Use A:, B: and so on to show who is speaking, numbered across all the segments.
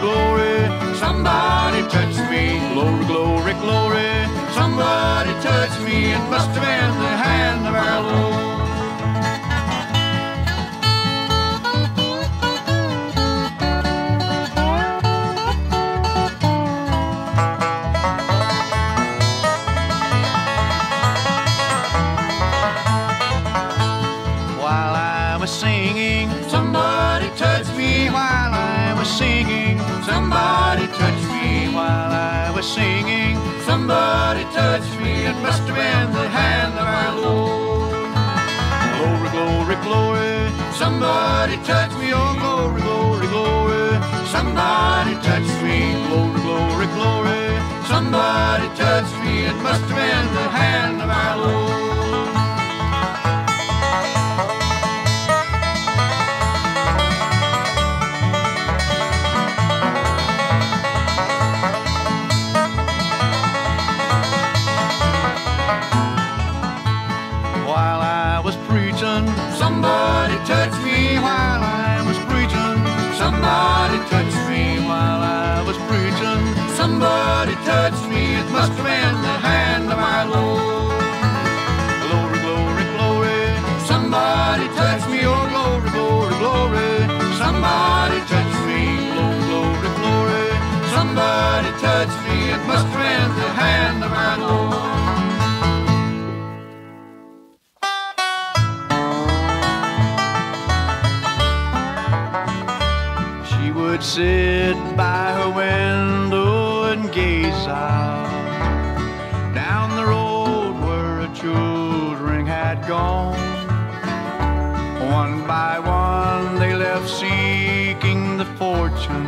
A: glory. Somebody touch me, glory, glory, glory. Somebody touch me, it must have been the Somebody touched me. Oh, glory, glory, glory. Somebody touched me. Glory, glory, glory. Somebody touched me. It must have been the hand of our Lord. Must have been the hand of our Lord. Glory, glory, glory. Somebody touched me. Oh, glory, glory, glory. Somebody touched me. Glory, glory, glory. Somebody touched me. It must have been the hand of our Lord. She would sit had gone. One by one they left seeking the fortune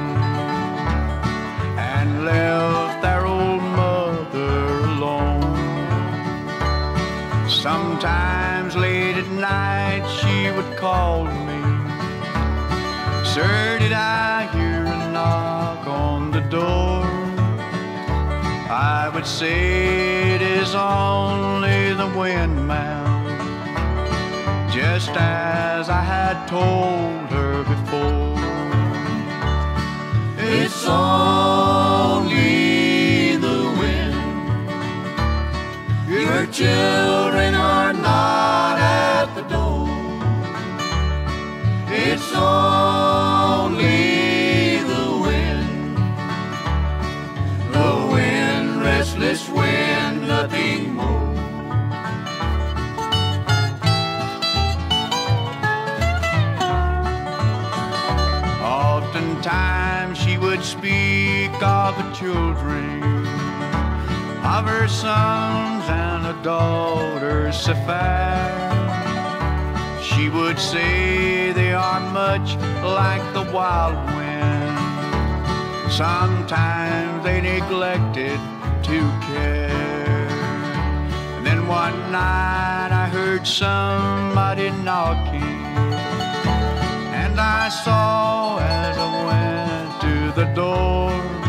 A: and left their old mother alone. Sometimes late at night she would call me. Sir, did I hear a knock on the door? I would say it is only the windmill, just as I had told her before. It's only the wind. Your children children, of her sons and a daughter, Sapphire. She would say they are much like the wild wind. Sometimes they neglected to care. And then one night I heard somebody knocking. And I saw as I went to the door,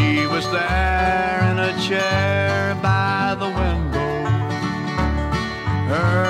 A: she was there in a chair by the window. Her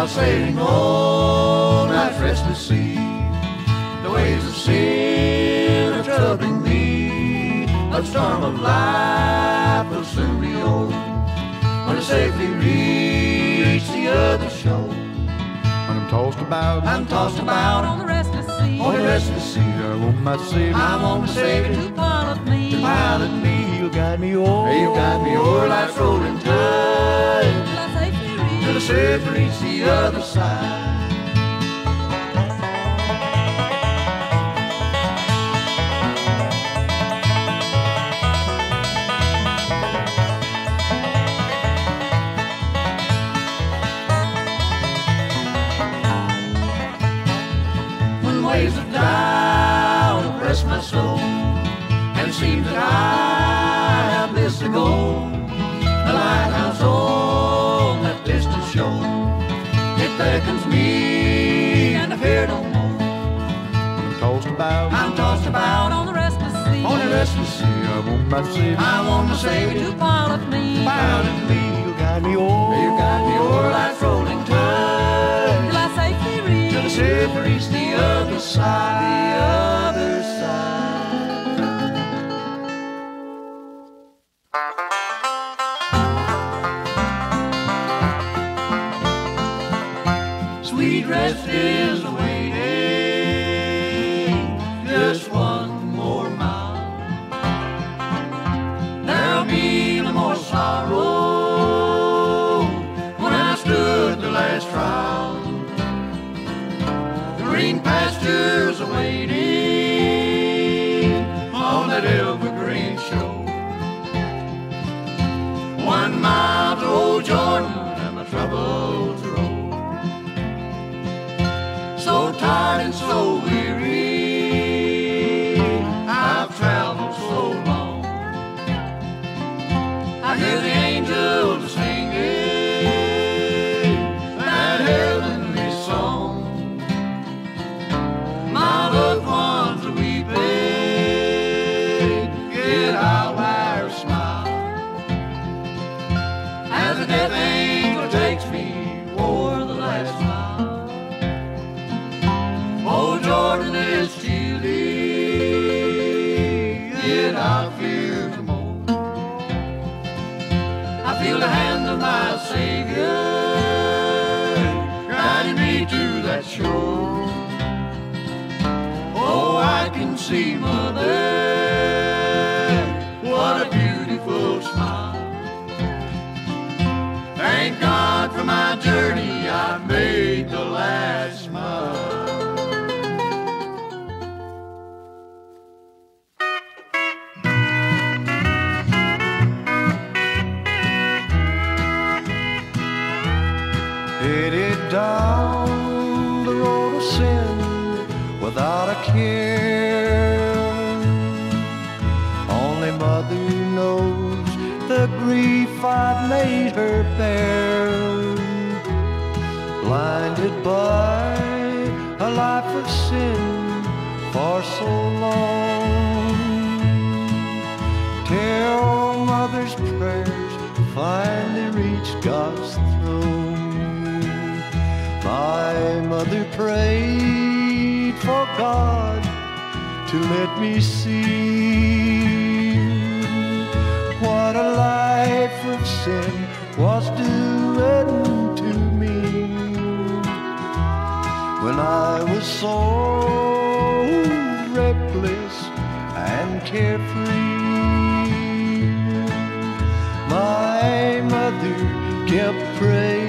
A: while sailing on oh, that restless sea. The waves of sin are troubling me, but storm of life will soon be over when I safely reach the other shore.
B: When I'm tossed about,
A: I'm tossed about
C: on the restless sea.
A: on the restless sea.
B: I want my Savior
A: I want the Savior
C: to pilot me.
A: to pilot me.
B: He'll guide me o'er.
A: You got me o'er life's rolling tide
C: Till
A: the safe reach the other side. Waves of doubt oppress my soul, and it seems that I I
B: want my Savior
A: I want the Savior
C: to pilot me.
A: pilot me.
B: He'll guide me o'er.
A: You got me life's rolling tide.
C: Till I safely reach.
A: till the safe reach the other side, the other side. Sweet rest is just for
B: God to let me see what a life of sin was doing to me when I was so reckless and carefree. My mother kept praying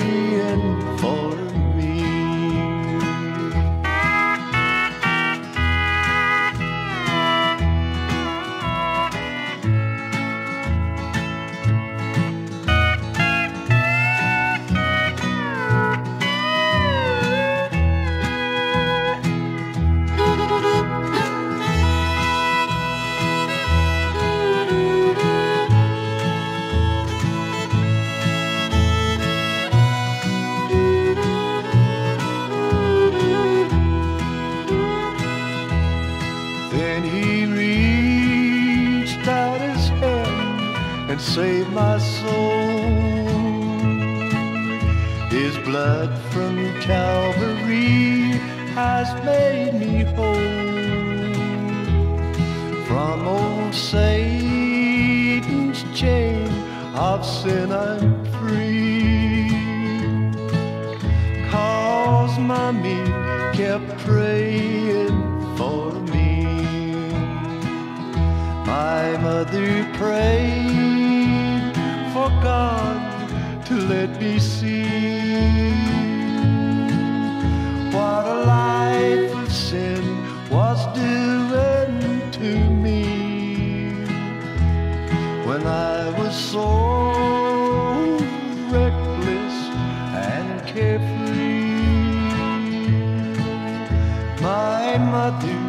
C: mother prayed for God to let me see what a life of sin was doing to me when I was so reckless and carefree. My mother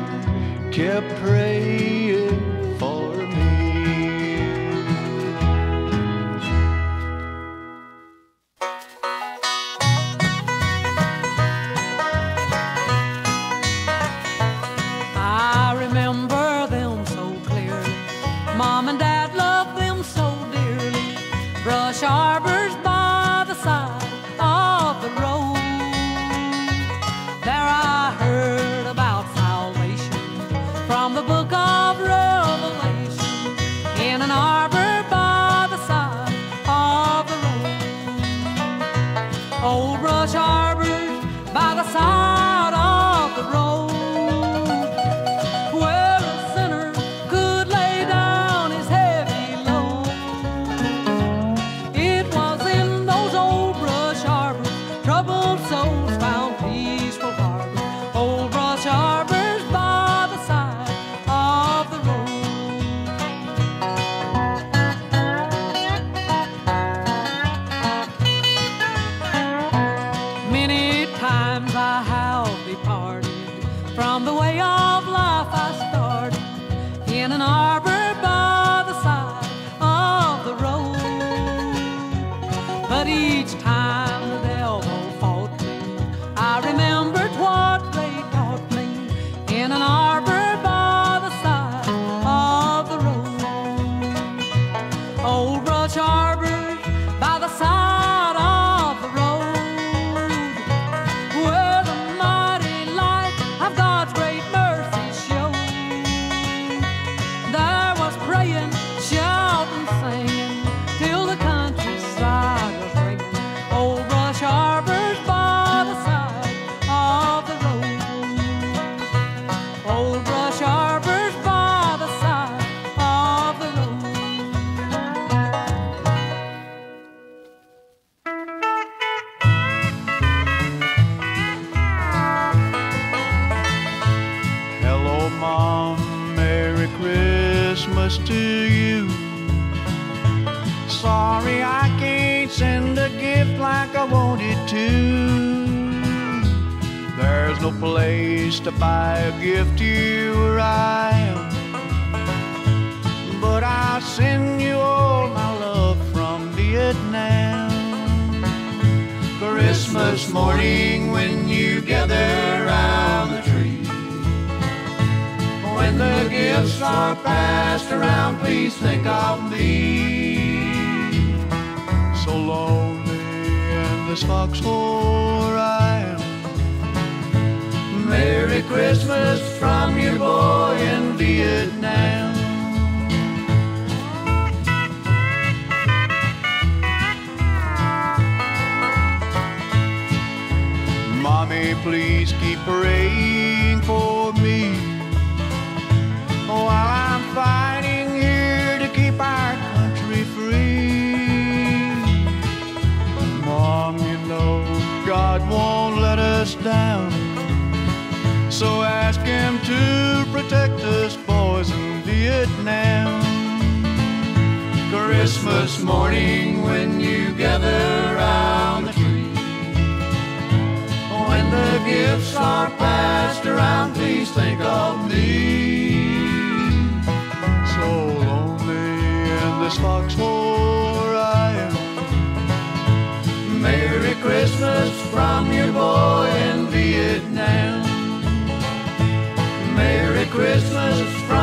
D: a
A: gift you where I. But I'll send you all my love from Vietnam. Christmas morning when you gather round the tree. When the gifts are passed around, please think of me. So lonely in this foxhole I. Merry Christmas from your boy in Vietnam. Mommy, please keep praying for So ask Him to protect us, boys in Vietnam. Christmas morning when you gather round the tree. When the gifts are passed around, please think of me. So lonely in this foxhole I am. Merry Christmas from your boy in Vietnam. Merry Christmas from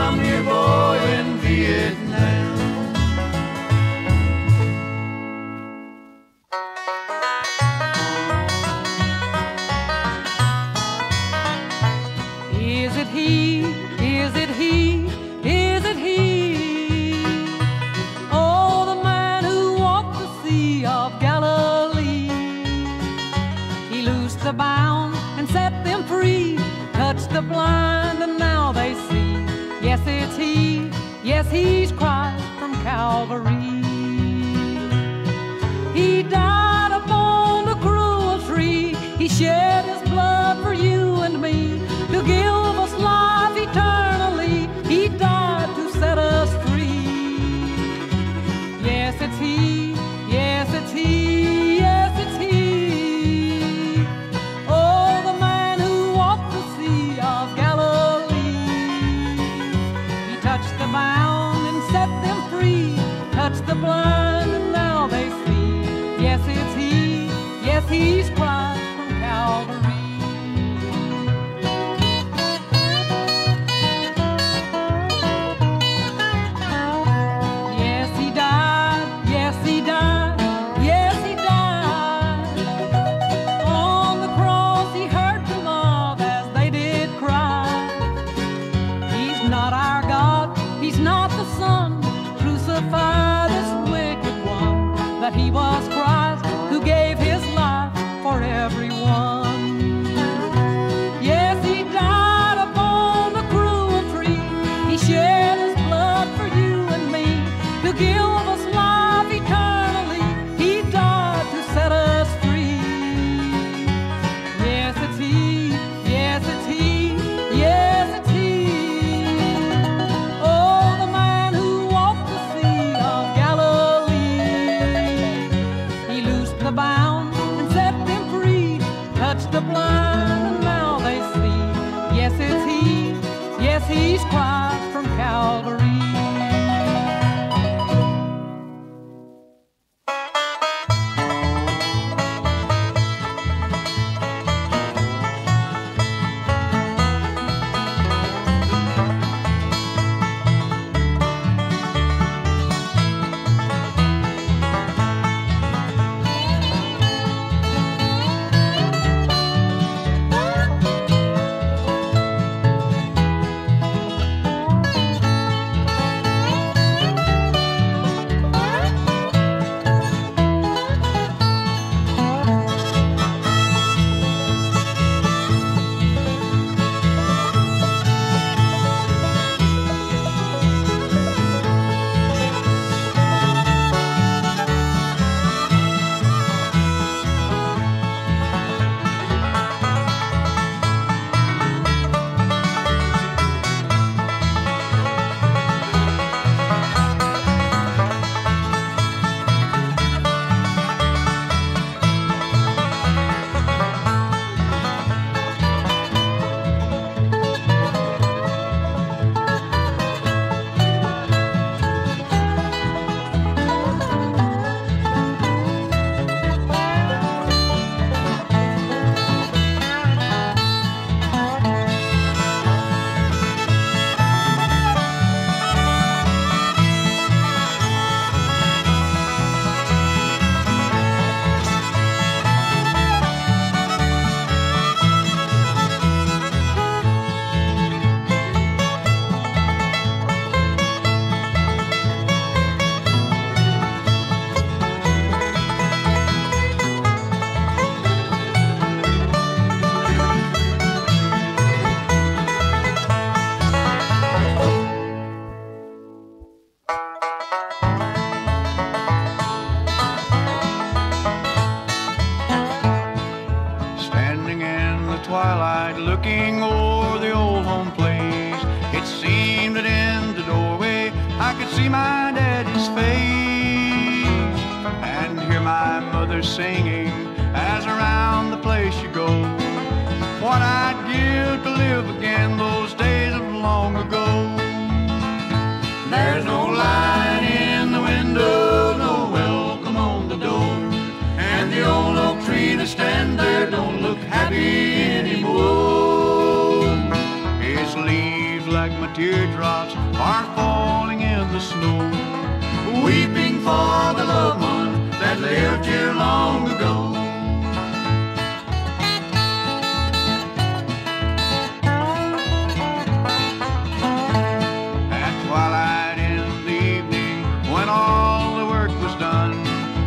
C: he was.
A: singing as around the place you go. What I'd give to live again those days of long ago. There's no light in the window, no welcome on the door. And the old oak tree that stands there don't look happy anymore. Its leaves like my teardrops are falling in the snow. Weeping for the love lived here long ago. At twilight in the evening, when all the work was done,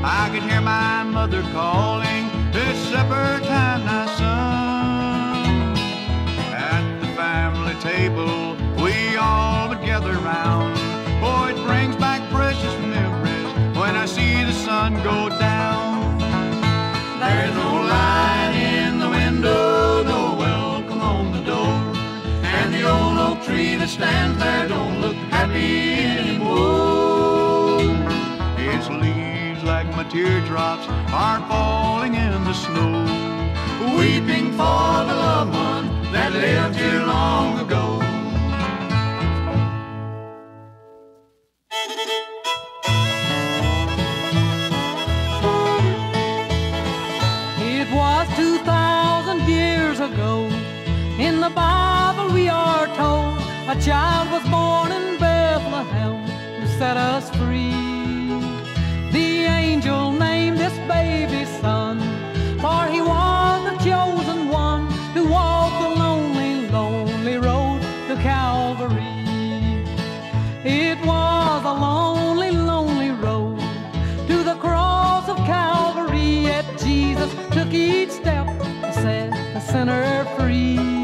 A: I could hear my mother calling, It's supper time. stands there don't look happy anymore. Its leaves, like my teardrops, are falling in the snow, weeping for the loved one that lived here long ago. child was born in Bethlehem who set us free. The angel named this baby son, for he was the chosen one to walk the lonely, lonely road to Calvary.
C: It was a lonely, lonely road to the cross of Calvary, yet Jesus took each step and set the sinner free.